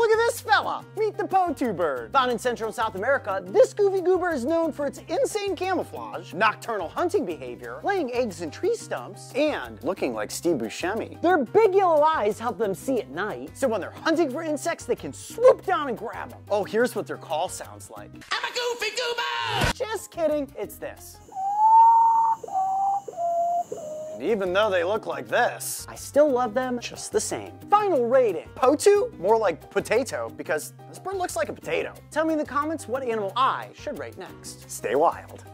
Look at this fella. Meet the Potoo bird. Found in Central and South America, this goofy goober is known for its insane camouflage, nocturnal hunting behavior, laying eggs in tree stumps, and looking like Steve Buscemi. Their big yellow eyes help them see at night, so when they're hunting for insects, they can swoop down and grab them. Oh, here's what their call sounds like. I'm a goofy goober! Just kidding, it's this. Even though they look like this, I still love them just the same. Final rating. Potoo? More like potato, because this bird looks like a potato. Tell me in the comments what animal I should rate next. Stay wild.